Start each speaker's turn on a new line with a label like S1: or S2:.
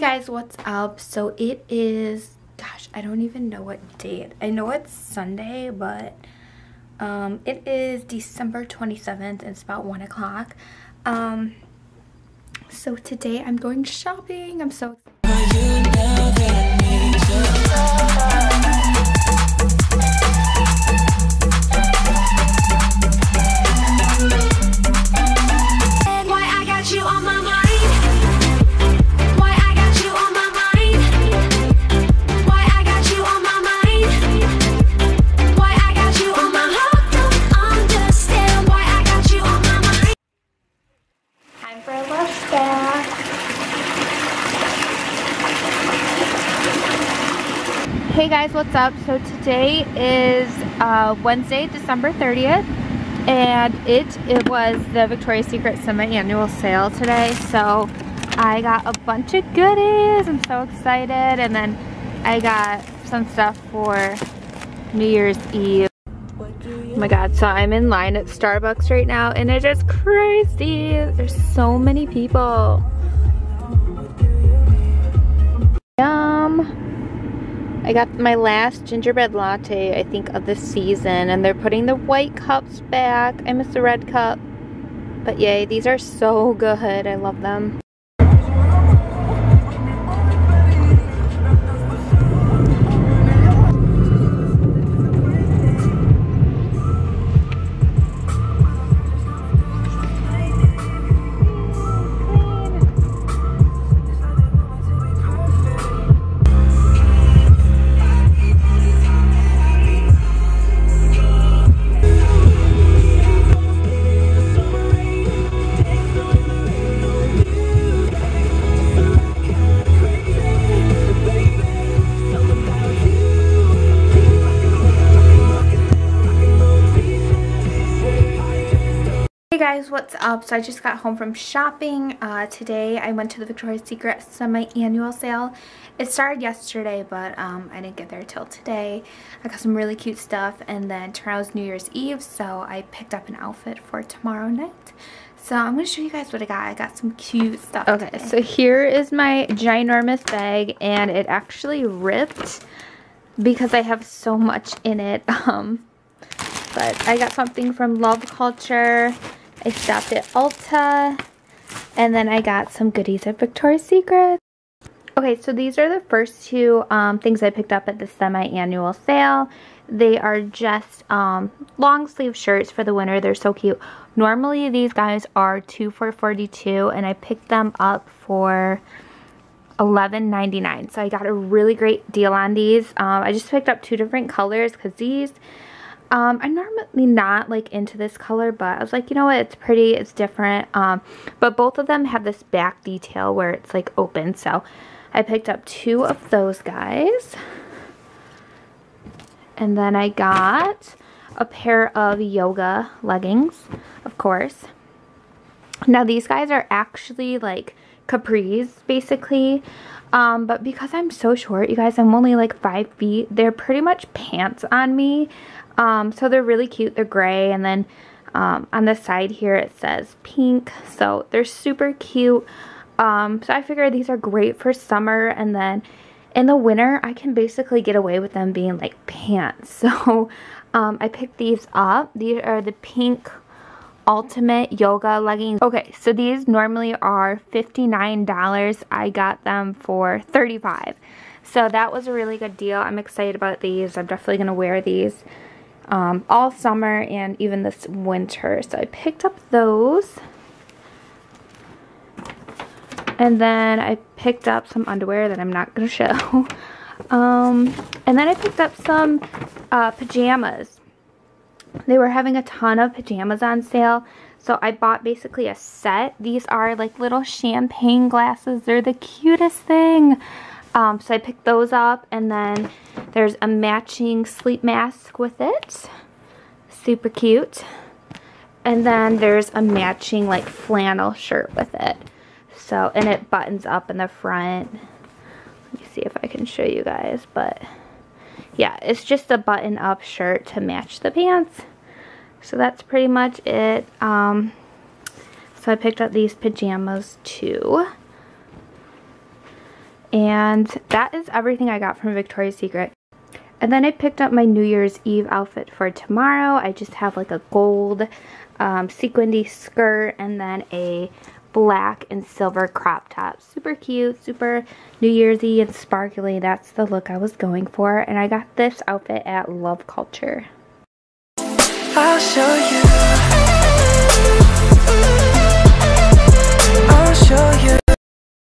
S1: guys, what's up? So it is, gosh, I don't even know what date. I know it's Sunday, but um, it is December 27th. It's about 1 o'clock. Um, so today I'm going shopping. I'm so excited. Hey guys, what's up? So today is uh, Wednesday, December 30th, and it, it was the Victoria's Secret semi-annual sale today, so I got a bunch of goodies. I'm so excited, and then I got some stuff for New Year's Eve. Oh my god, so I'm in line at Starbucks right now, and it's crazy. There's so many people. I got my last gingerbread latte, I think, of the season. And they're putting the white cups back. I miss the red cup. But yay, these are so good. I love them. Guys, what's up? So I just got home from shopping. Uh, today I went to the Victoria's Secret semi-annual sale. It started yesterday, but um, I didn't get there till today. I got some really cute stuff, and then tomorrow's New Year's Eve, so I picked up an outfit for tomorrow night. So I'm going to show you guys what I got. I got some cute stuff Okay, today. so here is my ginormous bag, and it actually ripped because I have so much in it. Um, but I got something from Love Culture. I stopped at Ulta. And then I got some goodies at Victoria's Secret. Okay, so these are the first two um, things I picked up at the semi-annual sale. They are just um, long sleeve shirts for the winter. They're so cute. Normally these guys are two for 42 and I picked them up for $11.99. So I got a really great deal on these. Um, I just picked up two different colors because these um, I'm normally not like into this color, but I was like, you know what, it's pretty, it's different. Um, but both of them have this back detail where it's like open. So I picked up two of those guys. And then I got a pair of yoga leggings, of course. Now these guys are actually like capris basically. Um, but because I'm so short, you guys, I'm only like five feet. They're pretty much pants on me. Um, so they're really cute. They're gray and then um, on the side here it says pink. So they're super cute. Um, so I figured these are great for summer and then in the winter I can basically get away with them being like pants. So um, I picked these up. These are the pink ultimate yoga leggings. Okay, so these normally are $59. I got them for 35 So that was a really good deal. I'm excited about these. I'm definitely going to wear these um, all summer and even this winter. So I picked up those. And then I picked up some underwear that I'm not going to show. um, and then I picked up some uh, pajamas. They were having a ton of pajamas on sale. So I bought basically a set. These are like little champagne glasses. They're the cutest thing. Um, so I picked those up and then there's a matching sleep mask with it. Super cute. And then there's a matching like flannel shirt with it. So, and it buttons up in the front. Let me see if I can show you guys, but yeah, it's just a button up shirt to match the pants. So that's pretty much it. Um, so I picked up these pajamas too. And that is everything I got from Victoria's Secret. And then I picked up my New Year's Eve outfit for tomorrow. I just have like a gold um, sequined skirt and then a black and silver crop top. Super cute, super New Year's Eve and sparkly. That's the look I was going for. And I got this outfit at Love Culture. I'll show you. I'll show you.